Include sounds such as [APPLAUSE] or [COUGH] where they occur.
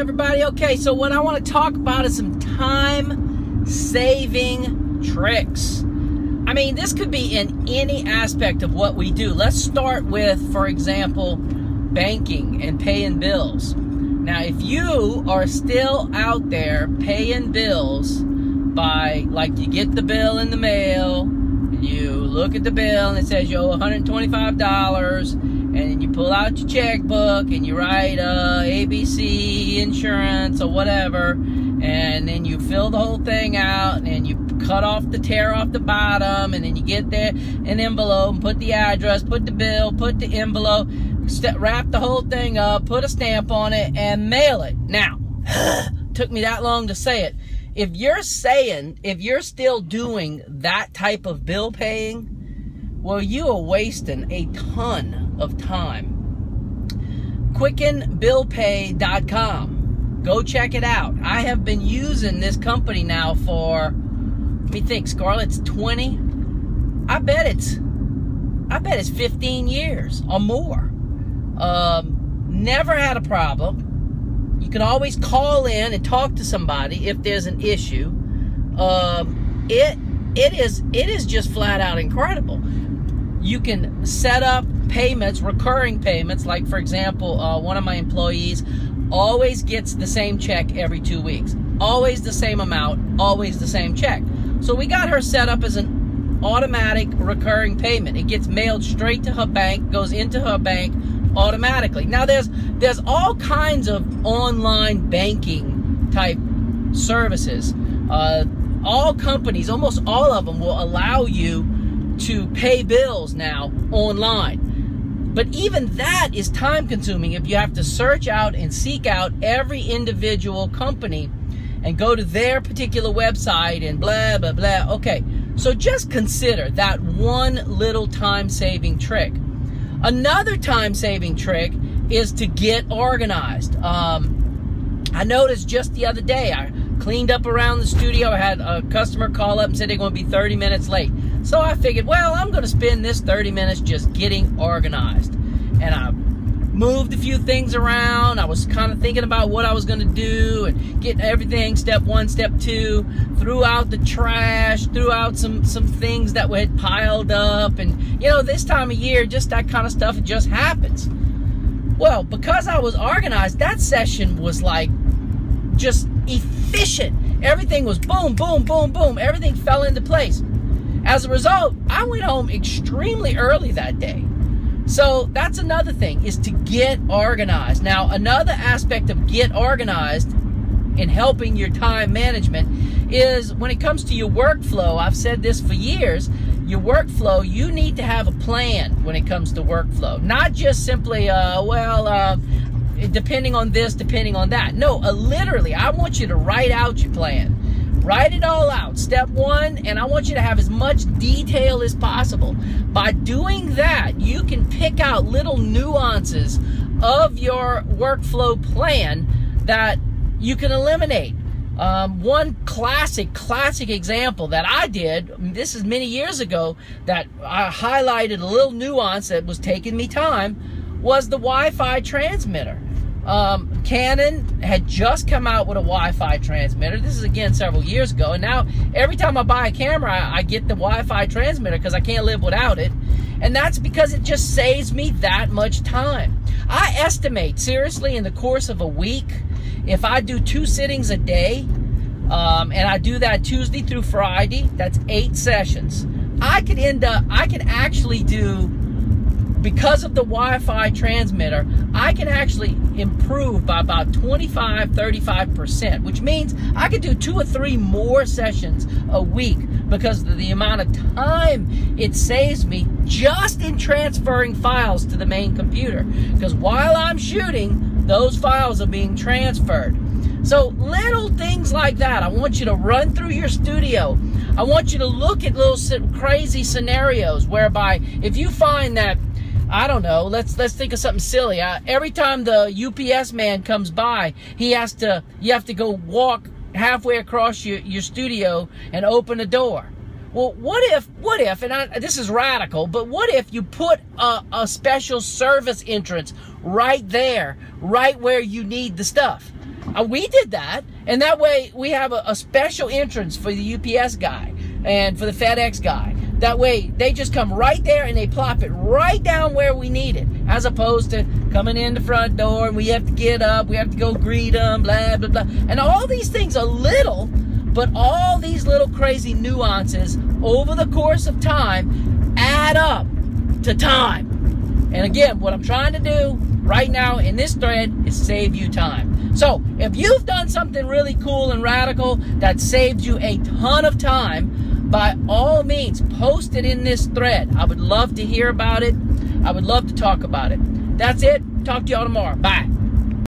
everybody. Okay, so what I want to talk about is some time saving tricks. I mean, this could be in any aspect of what we do. Let's start with, for example, banking and paying bills. Now, if you are still out there paying bills by, like, you get the bill in the mail, and you look at the bill and it says you owe $125, and you pull out your checkbook and you write uh, ABC insurance or whatever, and then you fill the whole thing out and you cut off the tear off the bottom, and then you get there an envelope and put the address, put the bill, put the envelope, st- wrap the whole thing up, put a stamp on it, and mail it. Now, [GASPS] took me that long to say it. If you're saying, if you're still doing that type of bill paying, well, you are wasting a ton of time. QuickenBillPay.com. Go check it out. I have been using this company now for, let me think, Scarlett's 20. I bet it's, I bet it's 15 years or more. Um, never had a problem. You can always call in and talk to somebody if there's an issue. Um, it it is it is just flat out incredible you can set up payments, recurring payments. Like, for example, uh, one of my employees always gets the same check every two weeks. Always the same amount, always the same check. So we got her set up as an automatic recurring payment. It gets mailed straight to her bank, goes into her bank automatically. Now there's there's all kinds of online banking type services. Uh, all companies, almost all of them, will allow you to pay bills now online. But even that is time consuming if you have to search out and seek out every individual company and go to their particular website and blah, blah, blah. Okay, so just consider that one little time saving trick. Another time saving trick is to get organized. Um, I noticed just the other day, I cleaned up around the studio. I had a customer call up and said they're going to be 30 minutes late. So I figured, well, I'm going to spend this 30 minutes just getting organized. And I moved a few things around. I was kind of thinking about what I was going to do and getting everything step one, step two, threw out the trash, threw out some, some things that had piled up. And, you know, this time of year, just that kind of stuff, it just happens. Well, because I was organized, that session was like just efficient. Everything was boom, boom, boom, boom. Everything fell into place. As a result, I went home extremely early that day. So that's another thing is to get organized. Now, another aspect of get organized in helping your time management is when it comes to your workflow. I've said this for years. Your workflow, you need to have a plan when it comes to workflow. Not just simply, uh, well, uh, depending on this, depending on that. No, uh, literally, I want you to write out your plan. Write it all out. Step one, and I want you to have as much detail as possible. By doing that, you can pick out little nuances of your workflow plan that you can eliminate. Um, one classic, classic example that I did, this is many years ago, that I highlighted a little nuance that was taking me time, was the Wi Fi transmitter. Um, Canon had just come out with a Wi-Fi transmitter. This is again several years ago, and now every time I buy a camera, I, I get the Wi-Fi transmitter because I can't live without it, and that's because it just saves me that much time. I estimate seriously in the course of a week, if I do two sittings a day, um, and I do that Tuesday through Friday, that's eight sessions. I could end up, I could actually do because of the Wi-Fi transmitter, I can actually improve by about 25, 35%, which means I could do two or three more sessions a week because of the amount of time it saves me just in transferring files to the main computer. Because while I'm shooting, those files are being transferred. So little things like that. I want you to run through your studio. I want you to look at little crazy scenarios whereby if you find that I don't know. Let's let's think of something silly. Uh, every time the UPS man comes by, he has to you have to go walk halfway across your, your studio and open the door. Well, what if, what if, and I, this is radical, but what if you put a, a special service entrance right there, right where you need the stuff? Uh, we did that, and that way we have a, a special entrance for the UPS guy and for the FedEx guy. That way they just come right there and they plop it right down where we need it, as opposed to coming in the front door and we have to get up, we have to go greet them, blah, blah, blah. And all these things are little, but all these little crazy nuances over the course of time add up to time. And again, what I'm trying to do right now in this thread is save you time. So if you've done something really cool and radical that saved you a ton of time, by all means, post it in this thread. I would love to hear about it. I would love to talk about it. That's it. Talk to y'all tomorrow. Bye.